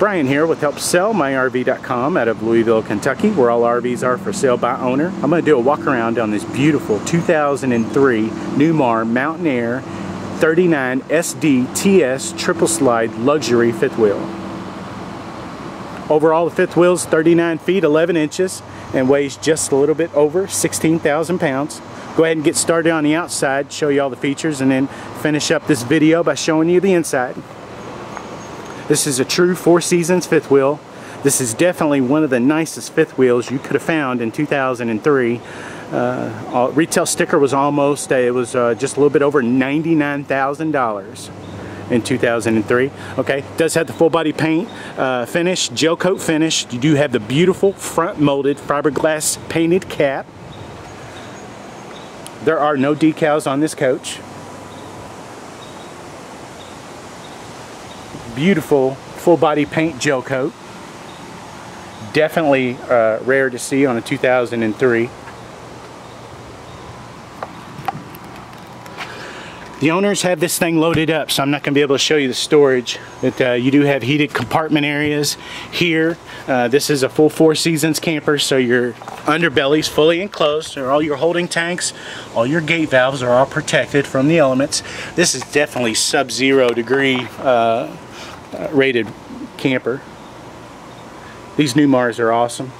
Brian here with HelpSellMyRV.com out of Louisville, Kentucky, where all RVs are for sale by owner. I'm going to do a walk around on this beautiful 2003 Newmar Mountain Aire 39 SD TS triple slide luxury fifth wheel. Overall, the fifth wheel is 39 feet 11 inches and weighs just a little bit over 16,000 pounds. Go ahead and get started on the outside, show you all the features, and then finish up this video by showing you the inside. This is a true Four Seasons fifth wheel. This is definitely one of the nicest fifth wheels you could have found in 2003. Uh, retail sticker was almost, uh, it was uh, just a little bit over $99,000 in 2003. Okay, does have the full body paint uh, finish, gel coat finish. You do have the beautiful front molded fiberglass painted cap. There are no decals on this coach. Beautiful full body paint gel coat. Definitely uh, rare to see on a 2003. The owners have this thing loaded up, so I'm not going to be able to show you the storage. But uh, you do have heated compartment areas here. Uh, this is a full Four Seasons camper, so your underbelly's fully enclosed. So all your holding tanks, all your gate valves are all protected from the elements. This is definitely sub-zero degree uh, uh, rated camper. These Newmars are awesome.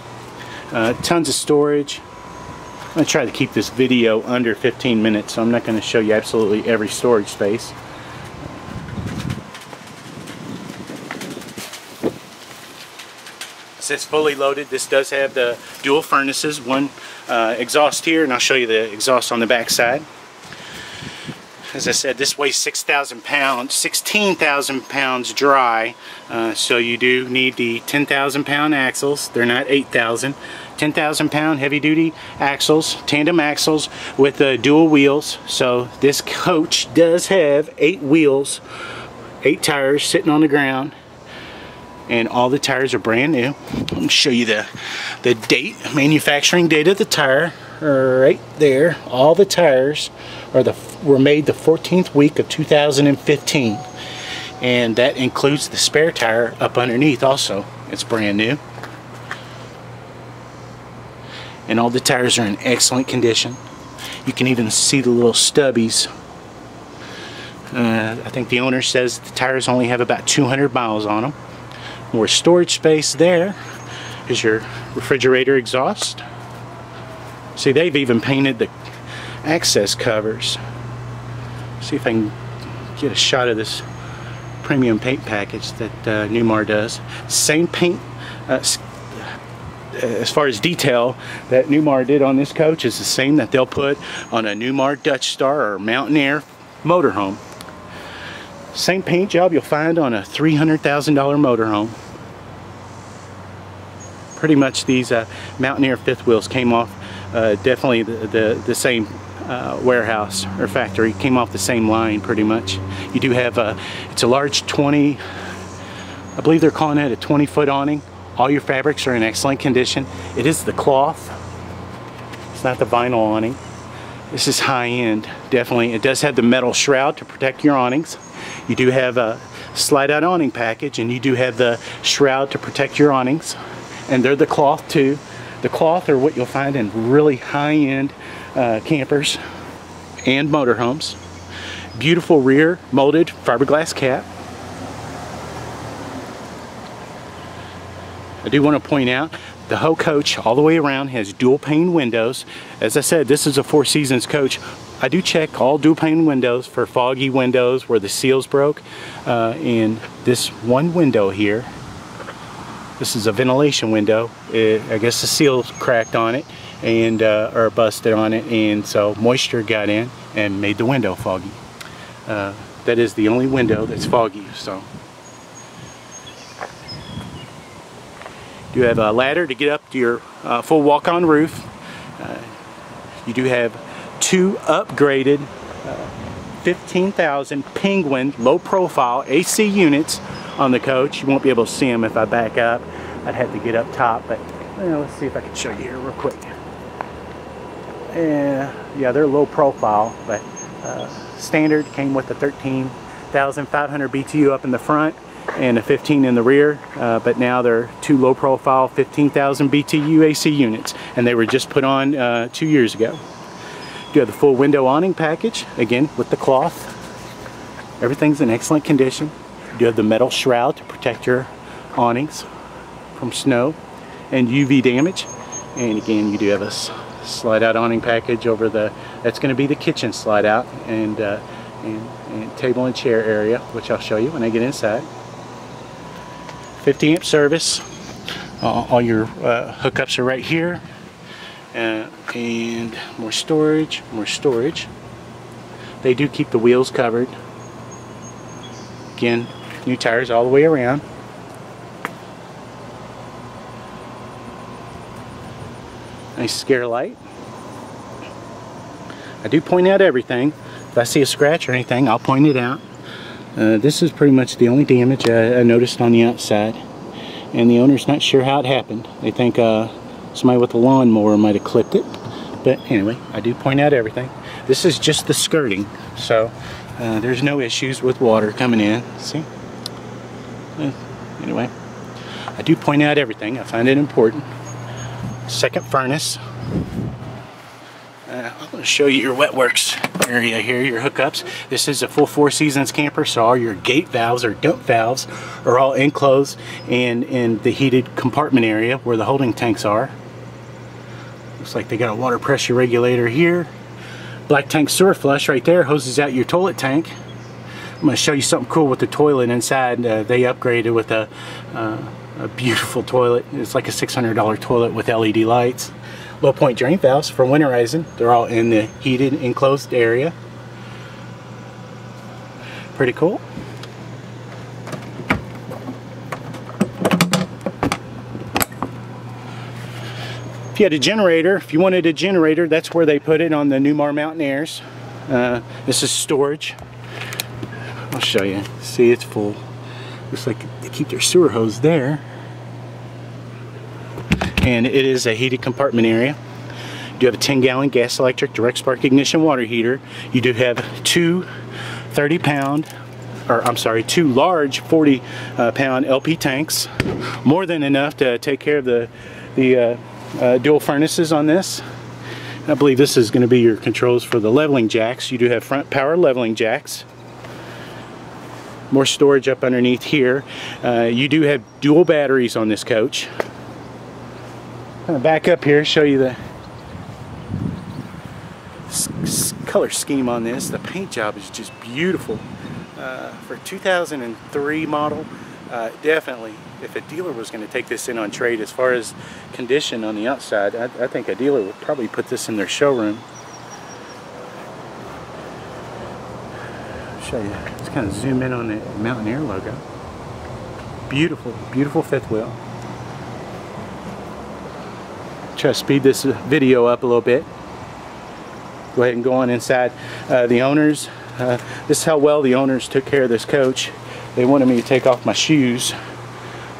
Uh, tons of storage. I'm going to try to keep this video under 15 minutes, so I'm not going to show you absolutely every storage space. It's fully loaded. This does have the dual furnaces, one uh, exhaust here, and I'll show you the exhaust on the back side as I said, this weighs 6,000 pounds, 16,000 pounds dry. Uh, so you do need the 10,000 pound axles. They're not 8,000. 10,000 pound heavy duty axles, tandem axles with the dual wheels. So this coach does have eight wheels, eight tires sitting on the ground. And all the tires are brand new. Let me show you the, the date, manufacturing date of the tire right there. All the tires are the were made the 14th week of 2015 and that includes the spare tire up underneath also. It's brand new. And all the tires are in excellent condition. You can even see the little stubbies. Uh, I think the owner says the tires only have about 200 miles on them more storage space there is your refrigerator exhaust. See they've even painted the access covers see if I can get a shot of this premium paint package that uh, Newmar does. Same paint uh, as far as detail that Newmar did on this coach is the same that they'll put on a Newmar Dutch Star or Mountain Aire motorhome. Same paint job you'll find on a $300,000 motorhome. Pretty much these uh, Mountain Aire fifth wheels came off uh, definitely the, the, the same uh, warehouse or factory. Came off the same line pretty much. You do have a, it's a large 20, I believe they're calling it a 20 foot awning. All your fabrics are in excellent condition. It is the cloth. It's not the vinyl awning. This is high end, definitely. It does have the metal shroud to protect your awnings. You do have a slide out awning package and you do have the shroud to protect your awnings. And they're the cloth too. The cloth are what you'll find in really high end uh, campers and motorhomes. Beautiful rear molded fiberglass cap. I do want to point out the whole coach all the way around has dual pane windows. As I said, this is a Four Seasons coach. I do check all dual pane windows for foggy windows where the seals broke. Uh, and this one window here, this is a ventilation window. It, I guess the seal cracked on it and uh, or busted on it and so moisture got in and made the window foggy. Uh, that is the only window that's foggy so. You have a ladder to get up to your uh, full walk-on roof. Uh, you do have two upgraded uh, 15,000 Penguin low profile AC units on the coach. You won't be able to see them if I back up. I'd have to get up top, but let's see if I can show you here real quick. Yeah, yeah, they're low profile, but uh, standard came with the 13,500 BTU up in the front and a 15 in the rear, uh, but now they're two low profile 15,000 BTU AC units, and they were just put on uh, two years ago. You have the full window awning package, again with the cloth. Everything's in excellent condition. You have the metal shroud to protect your awnings from snow and UV damage. And again, you do have a slide out awning package over the, that's going to be the kitchen slide out and, uh, and, and table and chair area, which I'll show you when I get inside. 50 amp service. Uh, all your uh, hookups are right here. Uh, and more storage, more storage. They do keep the wheels covered. Again, new tires all the way around. Nice scare light. I do point out everything. If I see a scratch or anything, I'll point it out. Uh, this is pretty much the only damage I, I, noticed on the outside. And the owner's not sure how it happened. They think uh, somebody with a lawnmower might have clipped it. But anyway, I do point out everything. This is just the skirting. So uh, there's no issues with water coming in. See? Anyway, I do point out everything. I find it important. Second furnace. Uh, I'm going to show you your wet works area here, your hookups. This is a full Four Seasons camper, so all your gate valves or dump valves are all enclosed and in the heated compartment area where the holding tanks are. Looks like they got a water pressure regulator here. Black tank sewer flush right there hoses out your toilet tank. I'm going to show you something cool with the toilet inside. Uh, they upgraded with a, uh, a beautiful toilet. It's like a $600 toilet with LED lights low point drain valves for winterizing. They're all in the heated enclosed area. Pretty cool. If you had a generator, if you wanted a generator, that's where they put it on the Newmar Mountain Aires. Uh, this is storage. I'll show you. See, it's full. Looks like they keep their sewer hose there and it is a heated compartment area. You do have a 10 gallon gas electric direct spark ignition water heater. You do have two 30 pound or I'm sorry, two large 40 uh, pound LP tanks. More than enough to take care of the, the uh, uh, dual furnaces on this. I believe this is going to be your controls for the leveling jacks. You do have front power leveling jacks. More storage up underneath here. Uh, you do have dual batteries on this coach kind of back up here, show you the color scheme on this. The paint job is just beautiful. Uh, for 2003 model, uh, definitely, if a dealer was going to take this in on trade, as far as condition on the outside, I, I think a dealer would probably put this in their showroom. show you, kind of zoom in on the Mountain Aire logo. Beautiful, beautiful fifth wheel try to speed this video up a little bit. Go ahead and go on inside. Uh, the owners, uh, this is how well the owners took care of this coach. They wanted me to take off my shoes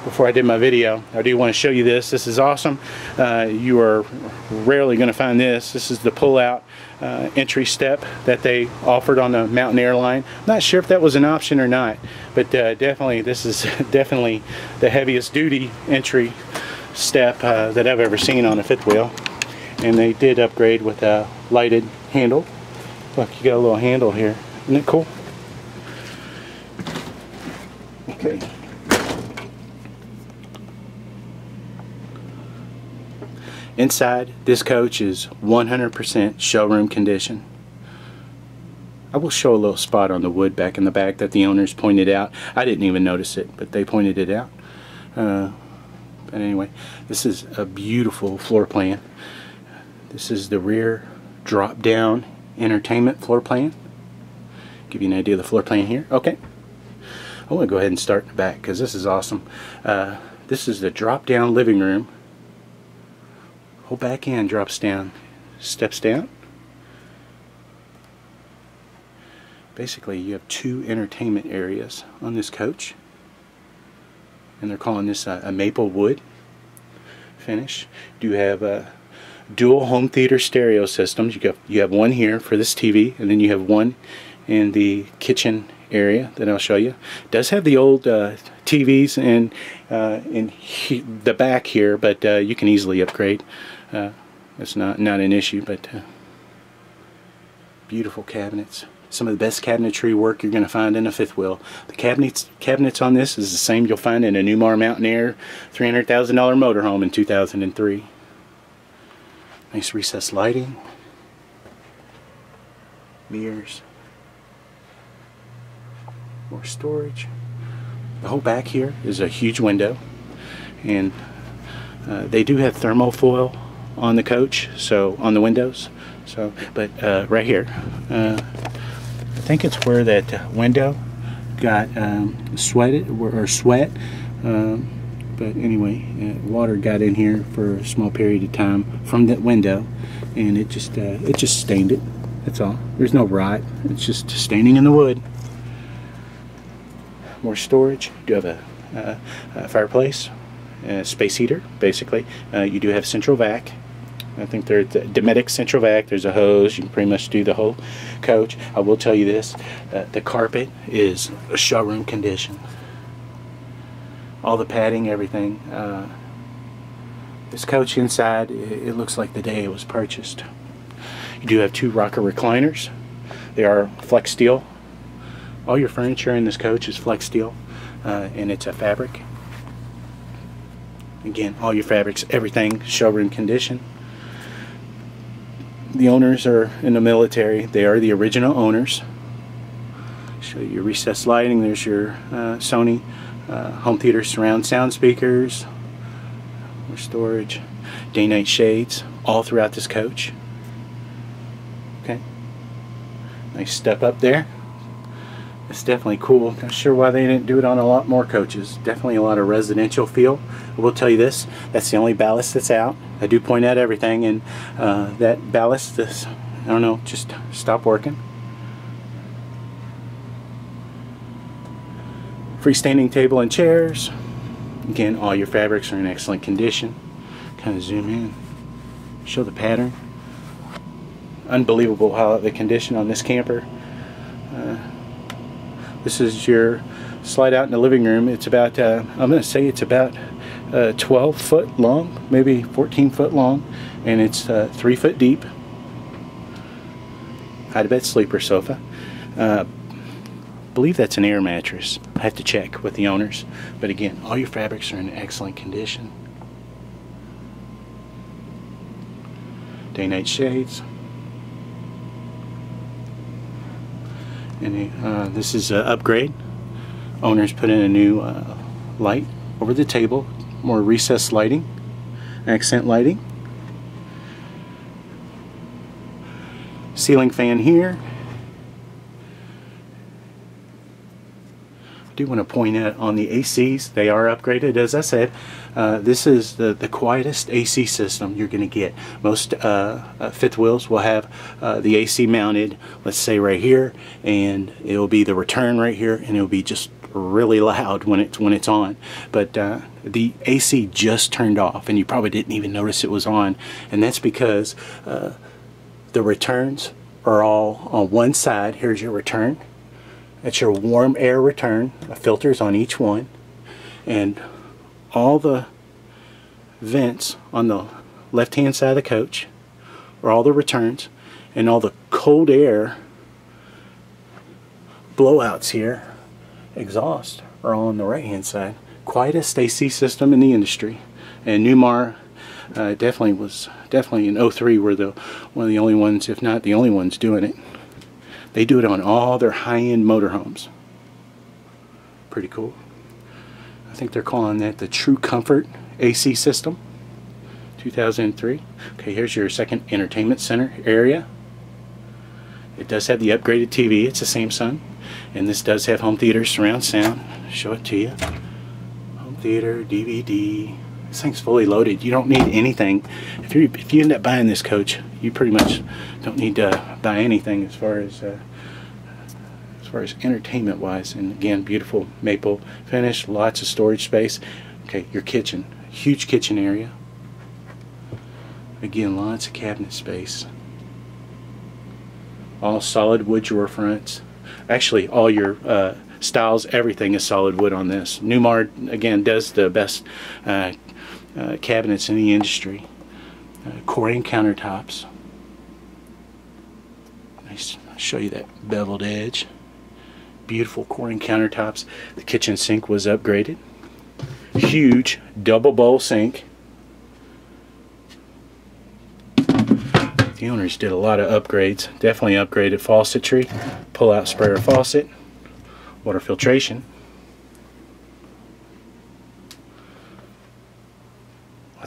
before I did my video. I do want to show you this. This is awesome. Uh, you are rarely going to find this. This is the pull-out uh, entry step that they offered on the Mountain Aire line. Not sure if that was an option or not, but uh, definitely this is definitely the heaviest duty entry step uh, that I've ever seen on a fifth wheel. And they did upgrade with a lighted handle. Look, you got a little handle here. Isn't it cool? Okay. Inside, this coach is 100% showroom condition. I will show a little spot on the wood back in the back that the owners pointed out. I didn't even notice it, but they pointed it out. Uh, but anyway, this is a beautiful floor plan. This is the rear drop down entertainment floor plan. Give you an idea of the floor plan here. Okay. I want to go ahead and start in the back because this is awesome. Uh, this is the drop down living room. Whole back end drops down, steps down. Basically, you have two entertainment areas on this coach and they're calling this a, a maple wood finish. Do have a dual home theater stereo systems. You got you have one here for this TV, and then you have one in the kitchen area that I'll show you. It does have the old uh, TVs in, uh, in the back here, but uh, you can easily upgrade. Uh, it's not, not an issue, but uh, beautiful cabinets. Some of the best cabinetry work you're going to find in a fifth wheel. The cabinets cabinets on this is the same you'll find in a Newmar Mountain Aire $300,000 motorhome in 2003. Nice recessed lighting. Mirrors. More storage. The whole back here is a huge window. And uh, they do have thermofoil on the coach, so on the windows. So, but uh, right here, uh, I think it's where that window got um, sweated or sweat. Um, but anyway uh, water got in here for a small period of time from that window and it just uh, it just stained it that's all there's no rot it's just staining in the wood more storage do have a, a fireplace a space heater basically uh, you do have central vac I think there's the Dometic central vac. There's a hose. You can pretty much do the whole coach. I will tell you this: uh, the carpet is a showroom condition all the padding, everything. Uh, this coach inside, it, it, looks like the day it was purchased. You do have two rocker recliners. They are Flexsteel. All your furniture in this coach is Flexsteel, uh, and it's a fabric. Again, all your fabrics, everything showroom condition. The owners are in the military. They are the original owners. Show you your recessed lighting. There's your uh, Sony uh, home theater surround sound speakers, more storage, day-night shades, all throughout this coach. Okay, nice step up there. It's definitely cool. Not sure why they didn't do it on a lot more coaches. Definitely a lot of residential feel. I will tell you this, that's the only ballast that's out. I do point out everything and uh, that ballast, this, I don't know, just stopped working. freestanding table and chairs again all your fabrics are in excellent condition kind of zoom in show the pattern unbelievable how the condition on this camper this is your slide out in the living room it's about uh, I'm gonna say it's about uh, 12 foot long maybe 14 foot long and it's uh, 3 foot deep hide bed sleeper sofa uh, believe that's an air mattress. I have to check with the owners. But again, all your fabrics are in excellent condition. Day-night shades. And uh, this is an upgrade. Owners put in a new uh, light over the table. More recessed lighting. Accent lighting. Ceiling fan here do want to point out on the ACs, they are upgraded. As I said, uh, this is the, the quietest AC system you're going to get. Most uh, uh, fifth wheels will have uh, the AC mounted, let's say right here, and it'll be the return right here, and it'll be just really loud when it's when it's on. But uh, the AC just turned off, and you probably didn't even notice it was on, and that's because uh, the returns are all on one side. Here's your return it's your warm air return, filters on each one, and all the vents on the left hand side of the coach are all the returns, and all the cold air blowouts here, exhaust, are all on the right hand side. Quietest AC system in the industry, and Newmar uh, definitely was definitely in 03 were the one of the only ones, if not the only ones, doing it. They do it on all their high-end motorhomes. Pretty cool. I think they're calling that the True Comfort AC system. 2003. Okay, here's your second entertainment center area. It does have the upgraded TV. It's a Samsung. And this does have home theater surround sound. Show it to you. Home theater, DVD. This thing's fully loaded. You don't need anything. If you if you end up buying this coach, you pretty much don't need to buy anything as far as uh, as far as entertainment wise. And again, beautiful maple finish, lots of storage space. Okay, your kitchen, huge kitchen area. Again, lots of cabinet space. All solid wood drawer fronts. actually all your uh, styles, everything is solid wood on this. Newmar, again, does the best uh, uh, cabinets in the industry. Uh, Corian countertops. Nice. I'll show you that beveled edge. Beautiful Corian countertops. The kitchen sink was upgraded. Huge double bowl sink. The owners did a lot of upgrades. Definitely upgraded faucetry, pull-out sprayer faucet, water filtration.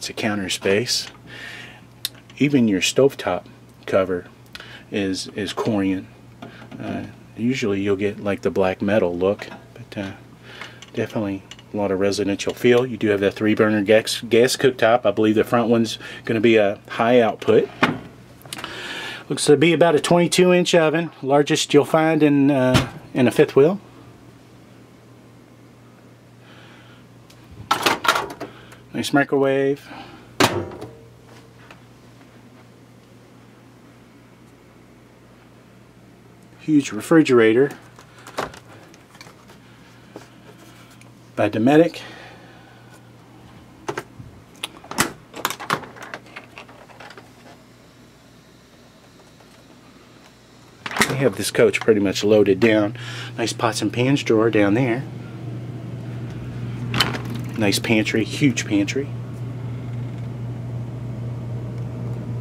Lots of counter space. Even your stovetop cover is is Corian. Uh, usually you'll get like the black metal look, but uh, definitely a lot of residential feel. You do have that three burner gas, gas cooktop. I believe the front one's going to be a high output. Looks to be about a 22 inch oven, largest you'll find in, uh, in a fifth wheel. Nice microwave. Huge refrigerator by Dometic. They have this coach pretty much loaded down. Nice pots and pans drawer down there. Nice pantry, huge pantry.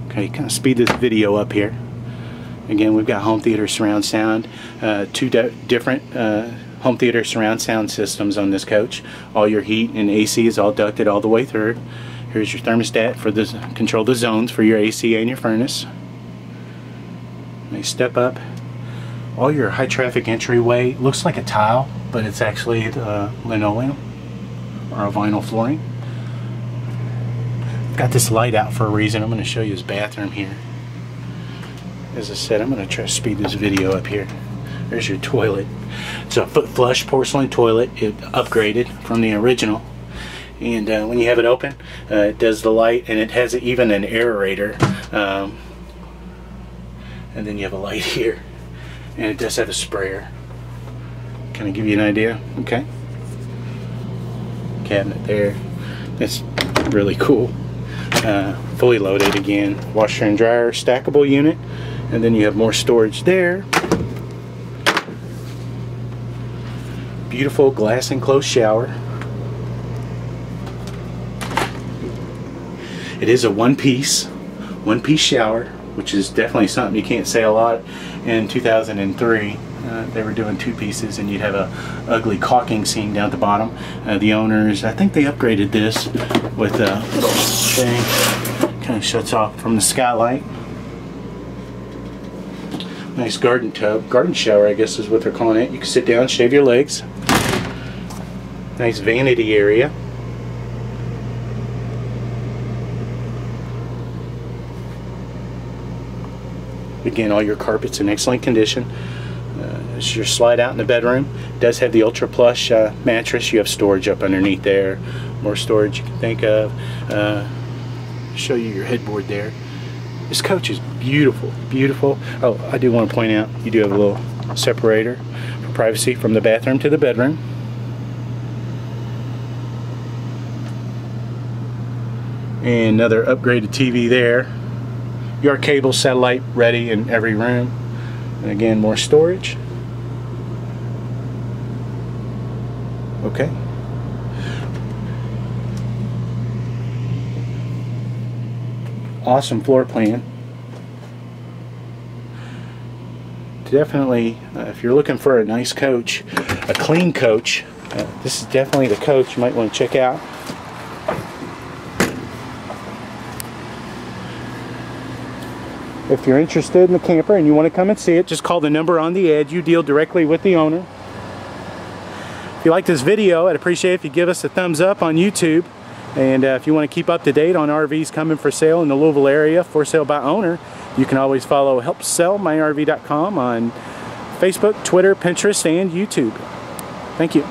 Okay, kind of speed this video up here. Again, we've got home theater surround sound, uh, two different uh, home theater surround sound systems on this coach. All your heat and AC is all ducted all the way through. Here's your thermostat for the control the zones for your AC and your furnace. Nice step up all your high traffic entryway looks like a tile, but it's actually the linoleum a vinyl flooring. Got this light out for a reason. I'm going to show you his bathroom here. As I said, I'm going to try to speed this video up here. There's your toilet. It's a foot flush porcelain toilet. It upgraded from the original. And uh, when you have it open, uh, it does the light and it has even an aerator. Um, and then you have a light here and it does have a sprayer kind of give you an idea okay cabinet there. That's really cool. Uh, fully loaded again. Washer and dryer stackable unit. And then you have more storage there. Beautiful glass enclosed shower. It is a one piece one piece shower which is definitely something you can't say a lot in 2003 uh, they were doing two pieces and you'd have a ugly caulking seam down at the bottom. Uh, the owners I think they upgraded this with a little thing kind of shuts off from the skylight. Nice garden tub garden shower I guess is what they're calling it. You can sit down shave your legs. Nice vanity area. Again, all your carpets in excellent condition. Your slide out in the bedroom. It does have the ultra plush uh, mattress. You have storage up underneath there. More storage you can think of. Uh, show you your headboard there. This coach is beautiful, beautiful. Oh, I do want to point out, you do have a little separator for privacy from the bathroom to the bedroom. And another upgraded TV there your cable satellite ready in every room. And again, more storage. Okay. Awesome floor plan. Definitely, uh, if you're looking for a nice coach, a clean coach, uh, this is definitely the coach you might want to check out. If you're interested in the camper and you want to come and see it, just call the number on the edge. You deal directly with the owner. If you like this video, I'd appreciate if you give us a thumbs up on YouTube. And uh, if you want to keep up to date on RVs coming for sale in the Louisville area, for sale by owner, you can always follow helpsellmyrv.com on Facebook, Twitter, Pinterest, and YouTube. Thank you.